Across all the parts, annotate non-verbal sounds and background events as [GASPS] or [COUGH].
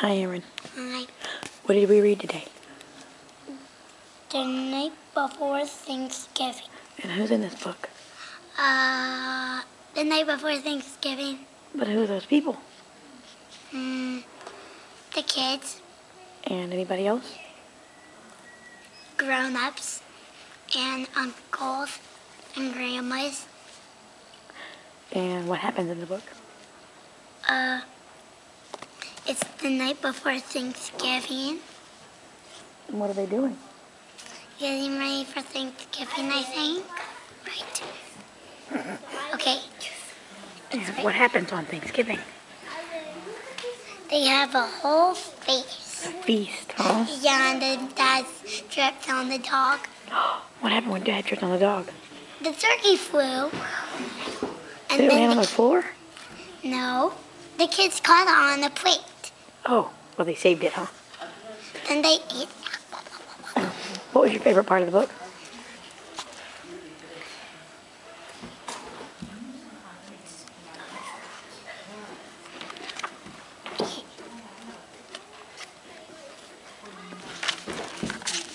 Hi, Eryn. Hi. What did we read today? The night before Thanksgiving. And who's in this book? Uh, the night before Thanksgiving. But who are those people? Mm, the kids, And anybody else? grown-ups, and uncles and grandmas. And what happens in the book? Uh, it's the night before Thanksgiving. And what are they doing? Getting ready for Thanksgiving, I think. Right. Okay. And what happens on Thanksgiving? They have a whole feast. A feast, huh? Yeah, and then dad's dripped on the dog. [GASPS] What happened when Dad tripped on the dog? The turkey flew. And Did it land on the, the floor? no, the kids caught it on the plate. Oh, well, they saved it, huh? Then they ate. What was your favorite part of the book?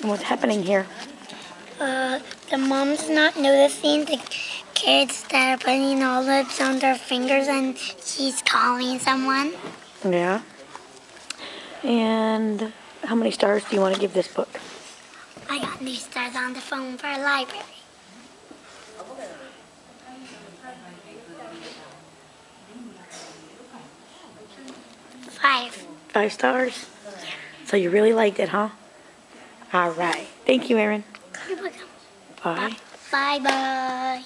And what's happening here? Uh, the mom's not noticing the kids that are putting olives on their fingers, and she's calling someone. Yeah. And how many stars do you want to give this book? I got new stars on the phone for a library. Five. Five stars? So you really liked it, huh? All right. Thank you, welcome. Bye. Bye bye.